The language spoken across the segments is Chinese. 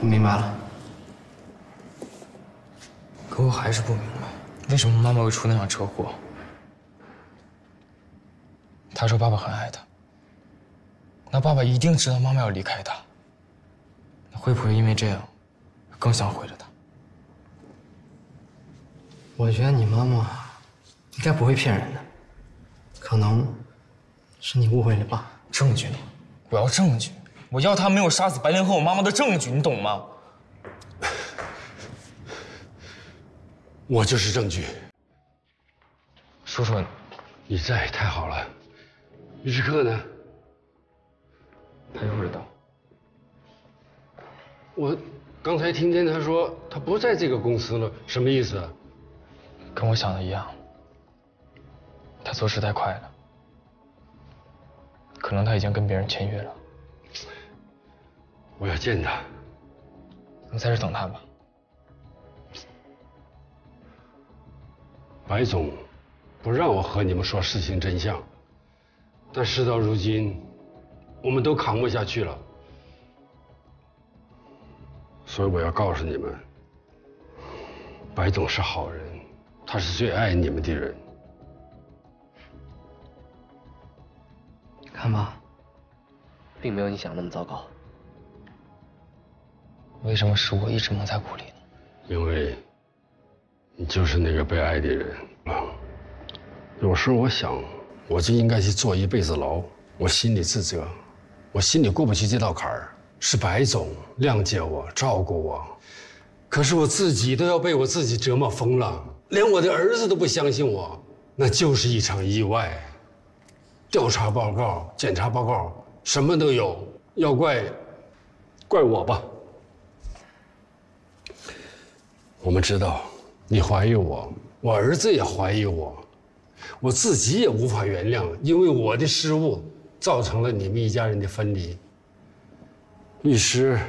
我明白了。可我还是不明白，为什么妈妈会出那场车祸？他说爸爸很爱她，那爸爸一定知道妈妈要离开他。那会不会因为这样，更想毁了他？我觉得你妈妈应该不会骗人的，可能是你误会了爸？证据呢？我要证据！我要他没有杀死白灵和我妈妈的证据，你懂吗？我就是证据。叔叔，你在太好了。于志克呢？他一会儿到。我刚才听见他说他不在这个公司了，什么意思？跟我想的一样。他做事太快了，可能他已经跟别人签约了。我要见他。你在这等他吧。白总不让我和你们说事情真相，但事到如今，我们都扛不下去了，所以我要告诉你们，白总是好人，他是最爱你们的人。看吧，并没有你想那么糟糕。为什么是我一直蒙在鼓里呢？因为。你就是那个被爱的人啊！有时候我想，我就应该去坐一辈子牢。我心里自责，我心里过不去这道坎儿。是白总谅解我、照顾我，可是我自己都要被我自己折磨疯了，连我的儿子都不相信我，那就是一场意外。调查报告、检查报告什么都有，要怪，怪我吧。我们知道。你怀疑我，我儿子也怀疑我，我自己也无法原谅，因为我的失误造成了你们一家人的分离。律师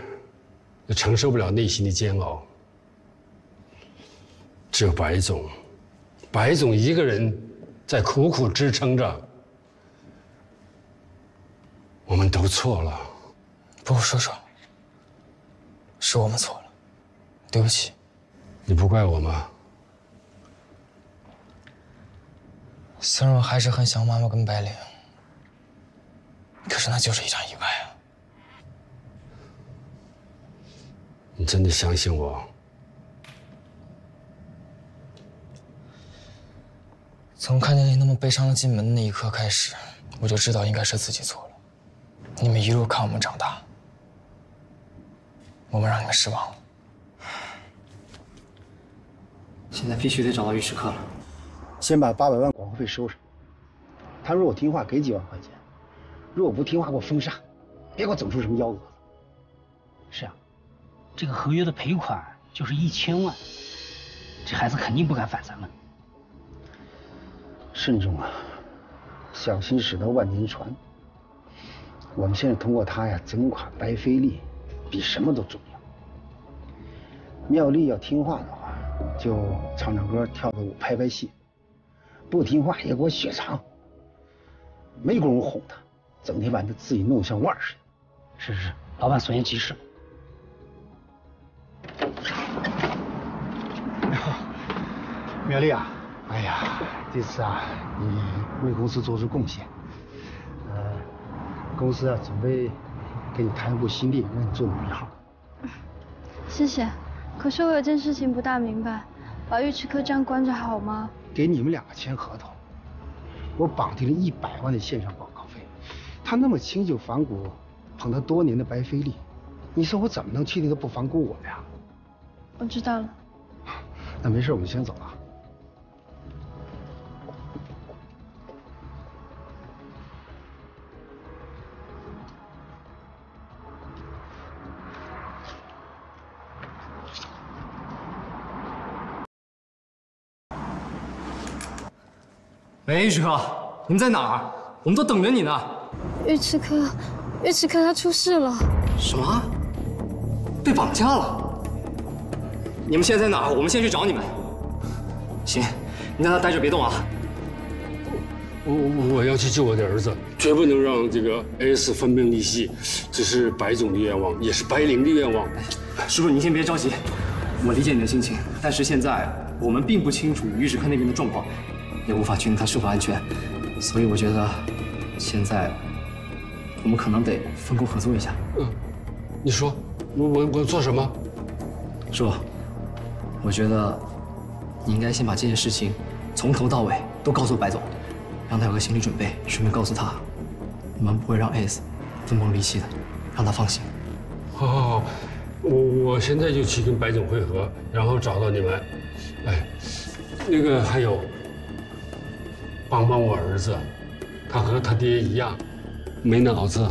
也承受不了内心的煎熬，只有白总，白总一个人在苦苦支撑着。我们都错了，不，叔叔，是我们错了，对不起。你不怪我吗？虽然我还是很想妈妈跟白灵，可是那就是一场意外啊！你真的相信我？从看见你那么悲伤的进门的那一刻开始，我就知道应该是自己错了。你们一路看我们长大，我们让你们失望了。现在必须得找到尉迟克了，先把八百万广告费收上。他如果听话，给几万块钱；如果不听话，给我封杀，别给我整出什么幺蛾子。是啊，这个合约的赔款就是一千万，这孩子肯定不敢反咱们。慎重啊，小心驶得万年船。我们现在通过他呀，整垮白飞利，比什么都重要。妙丽要听话的话。就唱唱歌、跳跳舞、拍拍戏，不听话也给我雪藏。没工夫哄他，整天把他自己弄得像腕似的。是是是，老板所言极是。苗丽啊，哎呀，这次啊，你为公司做出贡献，呃，公司啊准备给你谈一部新电影，让你做女一号。谢谢。可是我有件事情不大明白，把尉迟科这样关着好吗？给你们两个签合同，我绑定了一百万的线上广告费。他那么清酒反骨，捧他多年的白飞利，你说我怎么能确定他不反骨我呀？我知道了。那没事，我们先走了。喂，尉迟科，你们在哪儿？我们都等着你呢。尉迟科，尉迟科他出事了。什么？被绑架了？你们现在在哪儿？我们先去找你们。行，你在那待着别动啊。我我我我要去救我的儿子，绝不能让这个 S 分崩离析。这是白总的愿望，也是白灵的愿望。叔叔，您先别着急，我理解你的心情，但是现在我们并不清楚尉迟科那边的状况，也无法确定他是否安全，所以我觉得现在我们可能得分工合作一下。嗯，你说，我我我做什么？叔，我觉得你应该先把这件事情从头到尾都告诉白总，让他有个心理准备，顺便告诉他，我们不会让 S 分崩离析的，让他放心。好，好，好，我我现在就去跟白总会合，然后找到你们。哎，那个还有，帮帮我儿子，他和他爹一样，没脑子。